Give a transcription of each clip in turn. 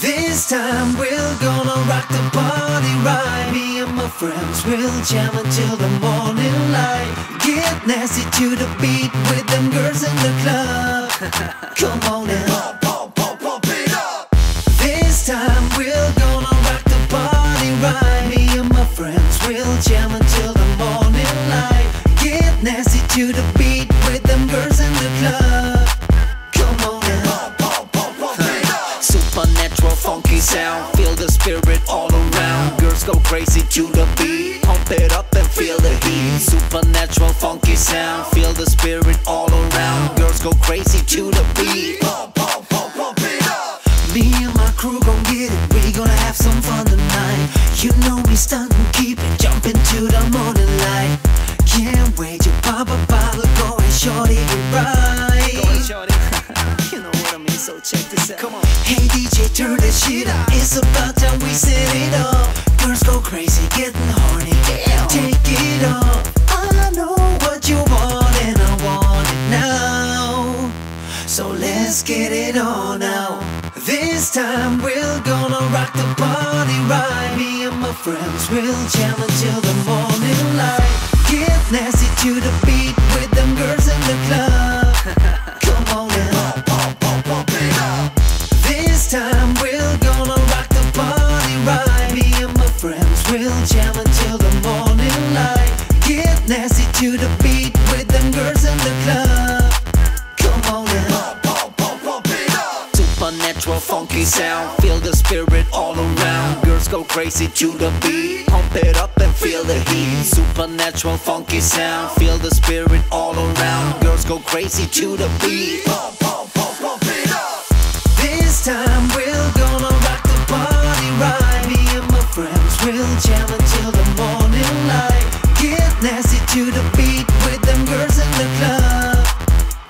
This time we're gonna rock the party right. Me and my friends will jam until the morning light. Get nasty to the beat with them girls in the club. Come on and pump it up. This time we're gonna rock the party right. Me and my friends will jam until the morning light. Get nasty to the beat sound, feel the spirit all around. Girls go crazy to the beat, pump it up and feel the heat. Supernatural funky sound, feel the spirit all around. Girls go crazy to the beat. Pump, pump, pump, pump it up. Me and my crew gon' get it. We gonna have some fun tonight. You know me stuntin', keep it jumping to the morning turn that shit up. It's about time we set it up. Girls go crazy, getting horny. Take it up. I know what you want and I want it now. So let's get it on now. This time we're gonna rock the party right. Me and my friends will jam until the morning light. Get nasty to the beat jam until the morning light. Get nasty to the beat with them girls in the club. Come on and pump, pump, pump, pump it up. Supernatural funky sound, feel the spirit all around. Girls go crazy to the beat, pump it up and feel the heat. Supernatural funky sound, feel the spirit all around. Girls go crazy to the beat. Pump, pump, pump, pump it up. This time will jam until the morning light. Get nasty to the beat with them girls in the club.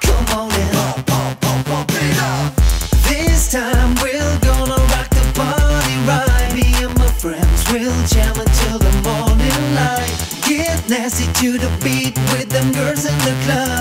Come on and pump, pump, pump, pump it up. This time we're gonna rock the party right. Me and my friends will jam until the morning light. Get nasty to the beat with them girls in the club.